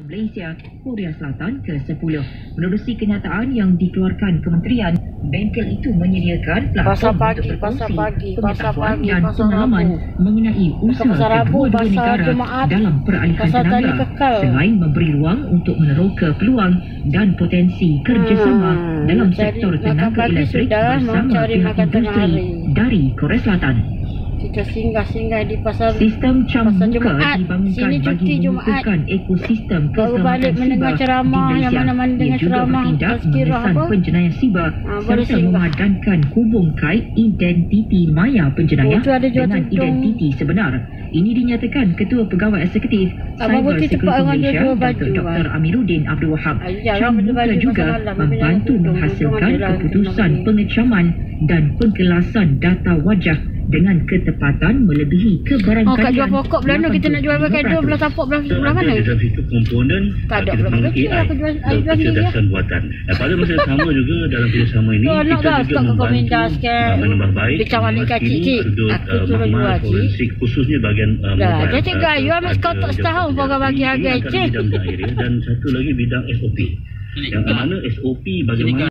Malaysia, Korea Selatan ke-10. Menerusi kenyataan yang dikeluarkan Kementerian, bengkel itu menyediakan Pasar platform pagi, untuk berkongsi pagi, pengetahuan pagi, dan pengalaman Rabu. mengenai usaha pasar Rabu, kedua-dua pasar negara Jumaat, dalam peralihan tenaga selain memberi ruang untuk meneroka peluang dan potensi kerjasama Hmm, dalam sektor tenaga elektrik bersama pihak industri dari Korea Selatan. Kita singgah-singgah di pasar Sistem muka Jumaat. Sini cuti Jumaat. ekosistem Baru balik mendengar ceramah, yang mana-mana dengar Ia juga ceramah, tazkirah apa. penjenayah siber Ah, boleh serta singgah. memadankan hubung kait identiti maya penjenayah Oh, dengan identiti sebenar. Ini dinyatakan Ketua Pegawai Eksekutif Abang Cyber Security Malaysia jual Dr. baju, Dr. Abang. Amiruddin Abdul Wahab. Ah, baju juga membantu menghasilkan keputusan pengecaman dan penggelasan data wajah dengan ketepatan melebihi kebarangkalian Oh, kat jual pokok Belanda kita nak jual pakai dua belah tapak belah So, sebelah ada mana? dalam situ komponen Tak ada kita kecil, AI aku jual- jual sendiri, kecerdasan buatan dan pada masa yang sama juga dalam kerjasama ini Tu anak kita dah juga membantu menambah baik Bincang balik kat menghakimi cik-cik. sudut, Aku uh, suruh jual, cik. khususnya bahagian uh, Dah, mobile dia cakap, uh, you ada sekotak jawatan setahun, program bagi ini harga, cik. dan satu lagi bidang SOP yang mana SOP bagaimana